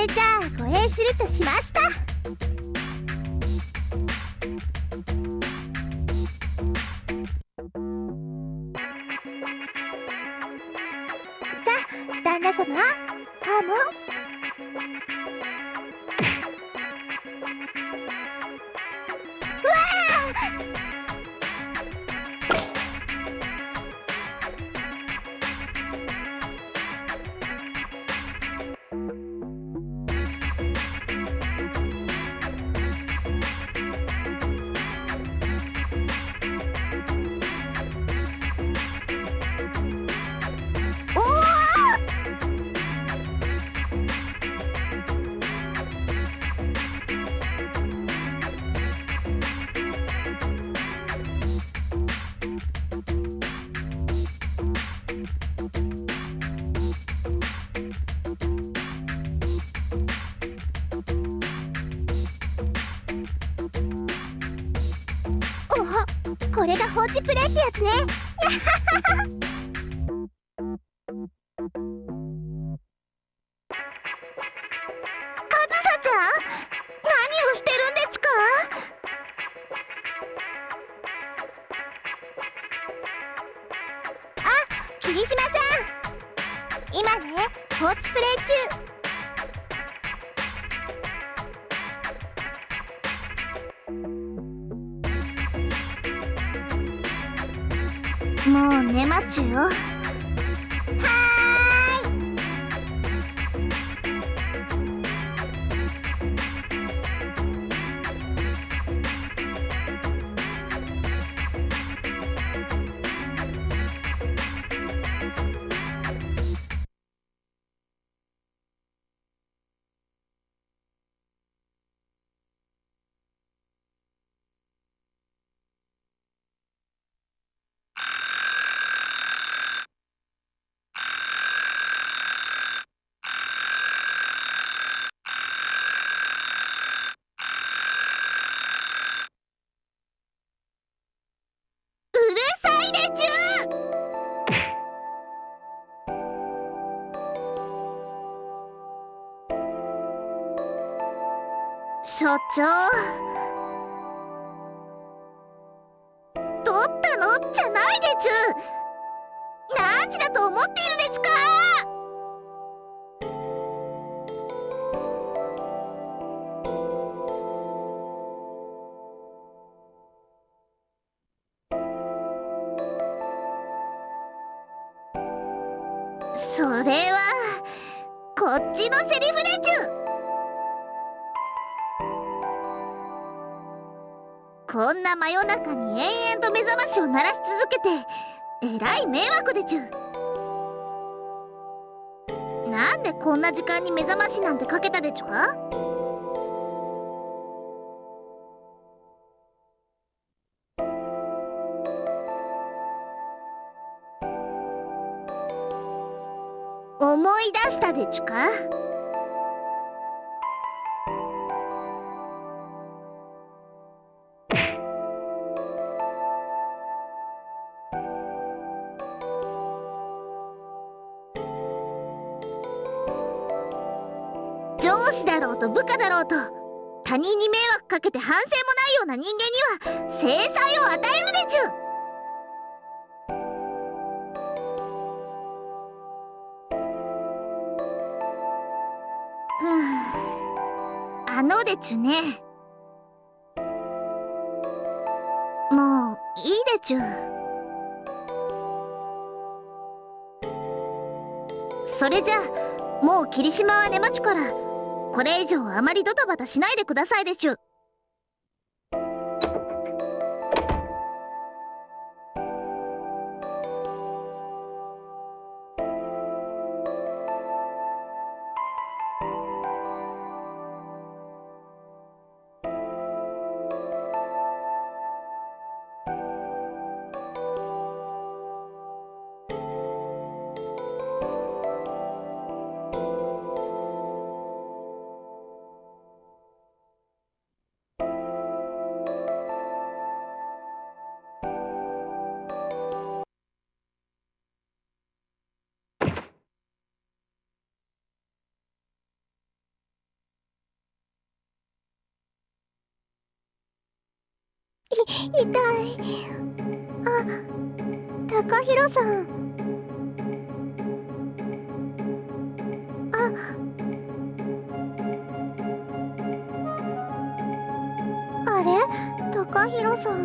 れじゃあ護衛するとしますかこれが放置プレイってやつね。もう寝まちゅよ。所長。取ったの？じゃないでちゅ何時だと思っているでちゅか？それはこっちのセリフでちゅこんな真夜中に延々と目覚ましを鳴らし続けてえらい迷惑でちゅなんでこんな時間に目覚ましなんてかけたでちゅか？思い出したでちゅか？と部下だろうと他人に迷惑かけて反省もないような人間には制裁を与えるでちゅふぅあのでちゅね。もういいでちゅそれじゃもう霧島は寝まちゅからこれ以上あまりドタバタしないでくださいでしゅ。痛い。あ高弘さん。ああれ？高弘さん。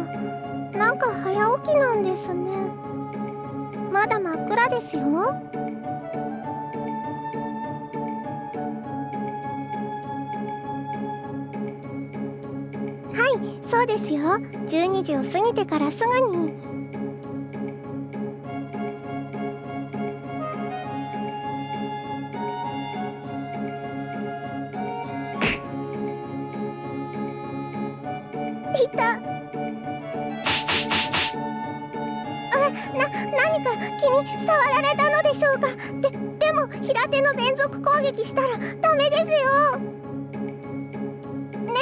なんか早起きなんですね。まだ真っ暗ですよ。ですよ。12時を過ぎてからすぐに。いた。あな何か気に触られたのでしょうか。ででも平手の連続攻撃したらダメですよ。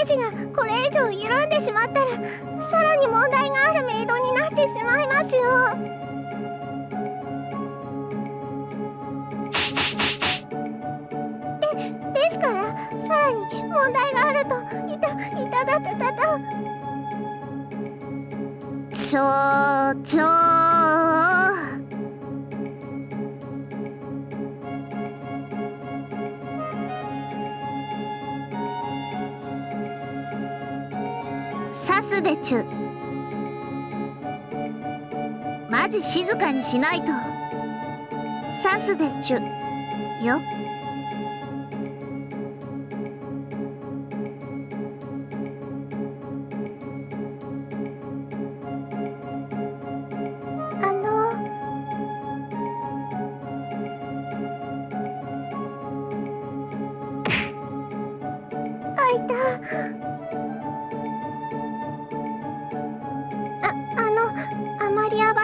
ネジがこれ以上緩んでしまったらさらに問題があるメイドになってしまいますよ。でですからさらに問題があるといたいただたたたちょちょさすでちゅ。マジ静かにしないと。さすでちゅ。よ。あの。あいた。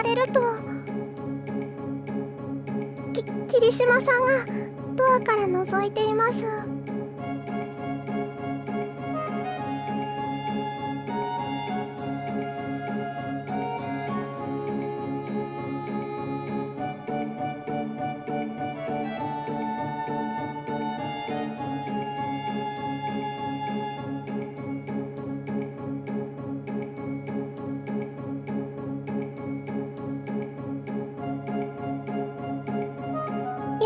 まり暴れるとき霧島さんがドアから覗いています。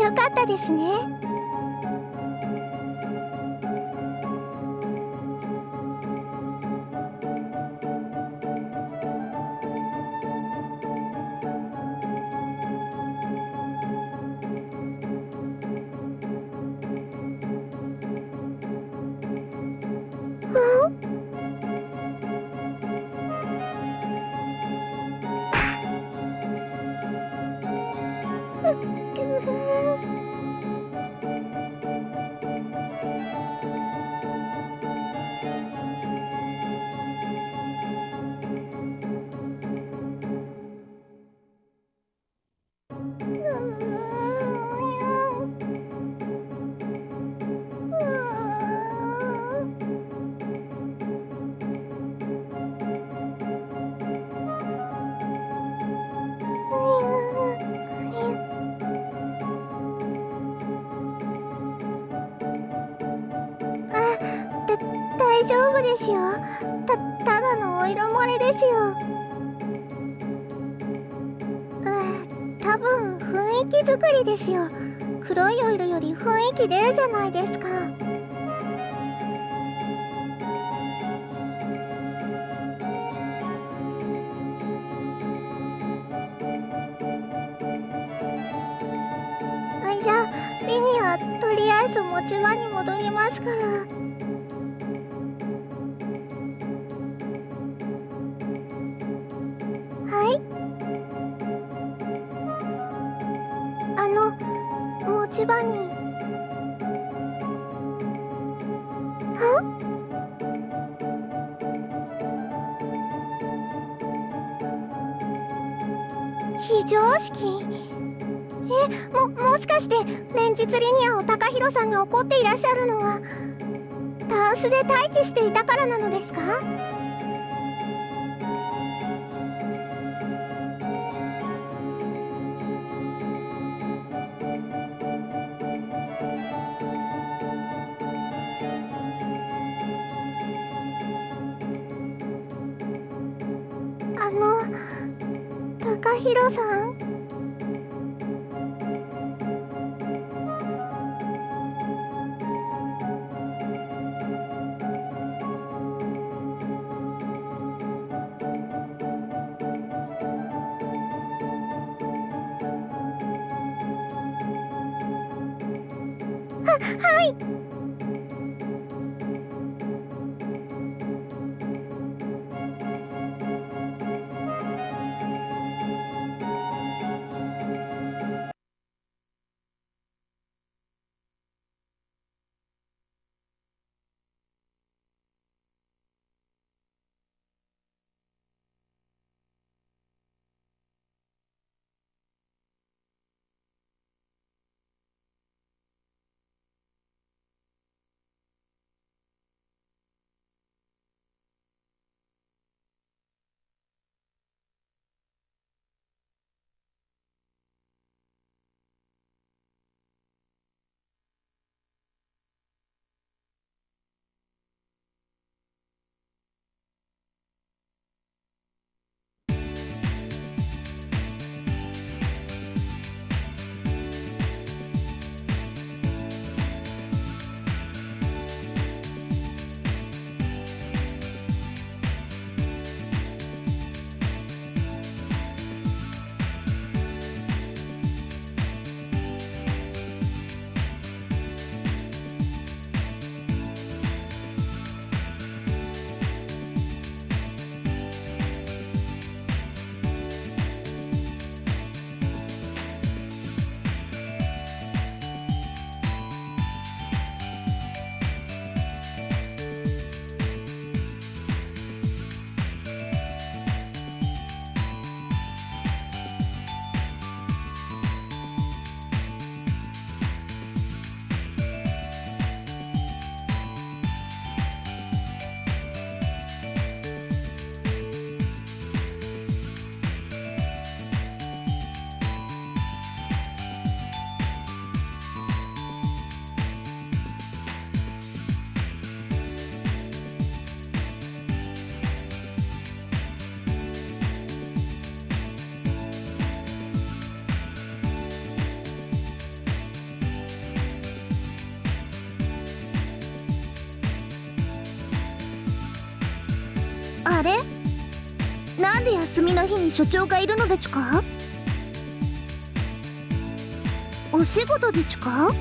よかったですね。ですよ。たただのお色漏れですよ。うん多分雰囲気作りですよ。黒いお色より雰囲気出るじゃないですか。あじゃあリニはとりあえず持ち場に戻りますから。持ち場に。非常識？えももしかして連日リニアを高弘さんが怒っていらっしゃるのはタンスで待機していたからなのですか？ひろさん。なんで休みの日に所長がいるのでちゅか？お仕事でちゅか？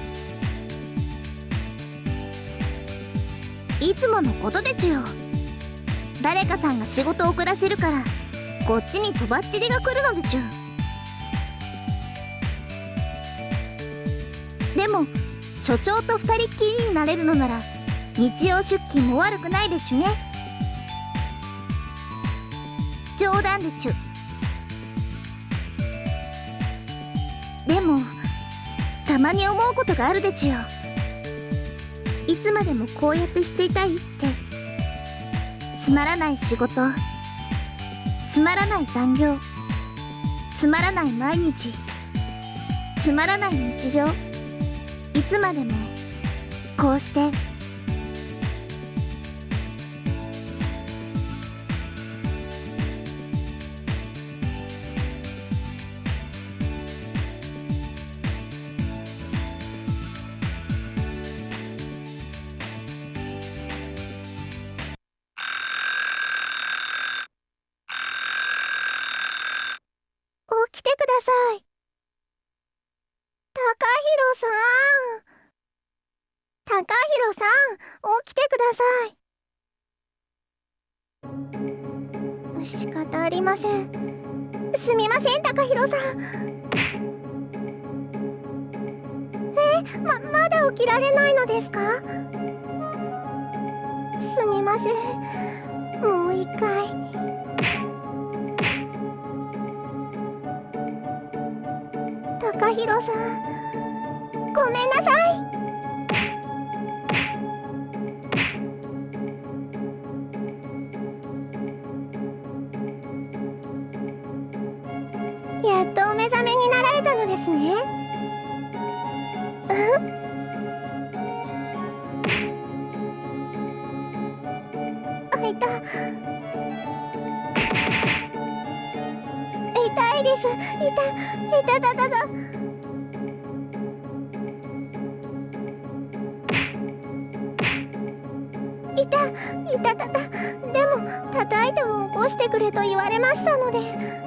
いつものことでちゅよ。誰かさんが仕事を遅らせるからこっちにとばっちりが来るのでちゅでも所長と二人っきりになれるのなら日曜出勤も悪くないでちゅね。冗談でちゅ。でもたまに思うことがあるでちゅよ。いつまでもこうやってしていたいって。つまらない仕事。つまらない残業。つまらない毎日。つまらない日常。いつまでもこうして。高弘さん。起きてください仕方ありませんすみません高弘さんえままだ起きられないのですか？すみません。もう一回高弘さん。ごめんなさい。やっとお目覚めになられたのですね。あい。た痛いです。いたいたたたたいたいたたたでも叩いても起こしてくれと言われましたので。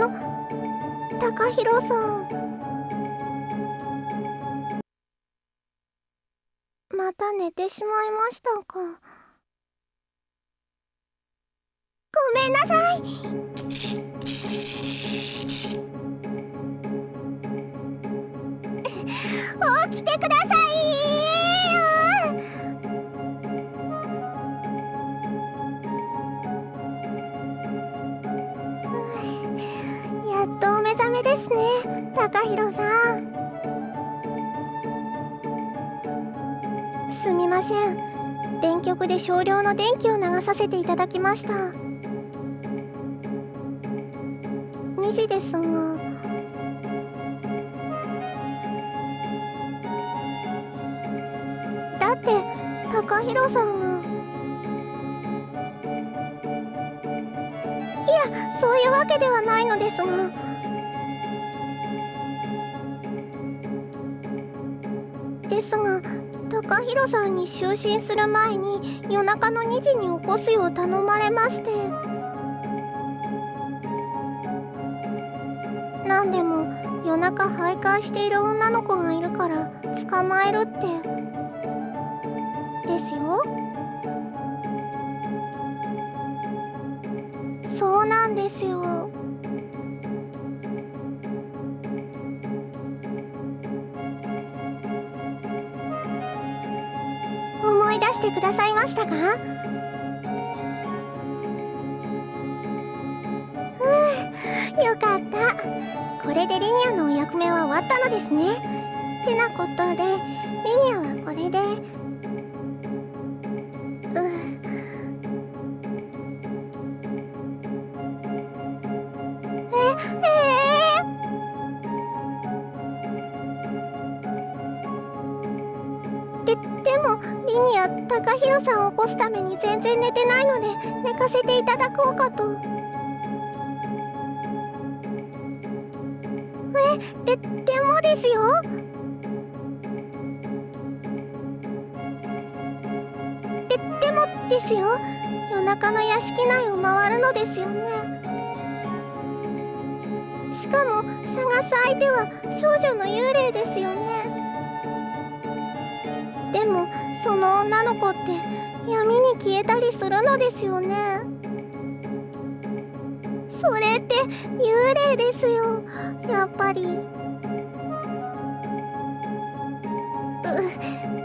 の？高弘さん。また寝てしまいましたか？ごめんなさい。高弘さん。すみません。電極で少量の電気を流させていただきました。2時ですが。だって高弘さんが。いやそういうわけではないのですが。高弘さんに就寝する前に夜中の2時に起こすよう頼まれまして。なんでも夜中徘徊している女の子がいるから捕まえるって。ですよ。そうなんですよ。てくださいましたか？うよかった。これでリニアのお役目は終わったのですね。ってなことでリニアはこれでこすために全然寝てないので寝かせていただこうかと。えででもですよ。ででもですよ。夜中の屋敷内を回るのですよね。しかも探す相手は少女の幽霊ですよね。でもその女の子って闇に消えたりするのですよね。それって幽霊ですよ。やっぱり。う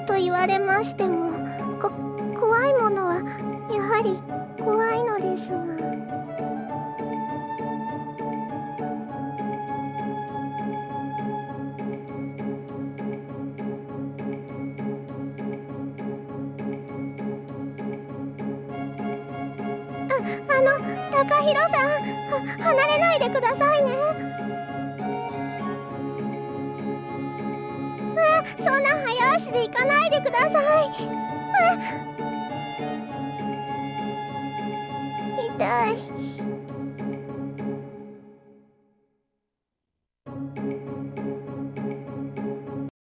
と言われましてもこ怖いものはやはり怖いのですが。あの高弘さん離れないでくださいね。あそんな早足で行かないでください。痛い。